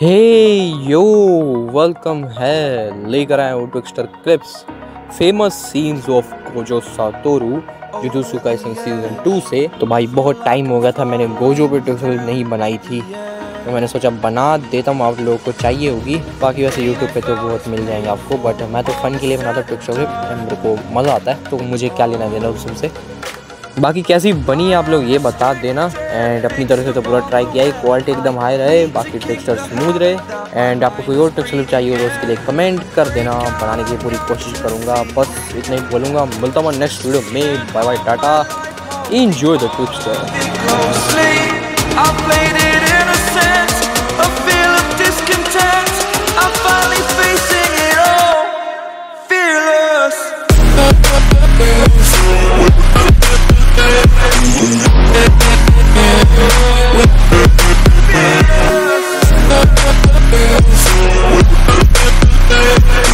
हे यो welcome है। लेकर आए हूँ twixtor clips famous scenes of Gojo Satoru Jujutsu Kaisen season two से। तो भाई, बहुत टाइम हो गया था, मैंने गोजो पे ट्विक्स्टर नहीं बनाई थी। तो मैंने सोचा बना देता हूँ, आप लोगों को चाहिए होगी। बाकी वैसे यूट्यूब पे तो बहुत मिल जाएँगे आपको बट मैं तो फ़न के लिए बनाता हूँ ट्विक्स्टर मेरे को मज़ा आता है। तो मुझे क्या लेना देना उससे बाकी कैसी बनी आप लोग ये बता देना। एंड अपनी तरफ़ से तो पूरा ट्राई किया है क्वालिटी एकदम हाई रहे, बाकी टेक्सचर स्मूथ रहे। एंड आपको कोई और टेक्सचर चाहिए होगा उसके लिए कमेंट कर देना। बनाने की पूरी कोशिश करूँगा, बस इतना ही बोलूँगा। मिलता हूँ नेक्स्ट वीडियो में। Bye bye tata enjoy the texture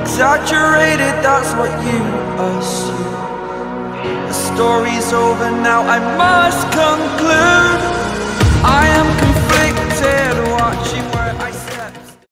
Exaggerated, that's what you assume. The story's over now, I must conclude.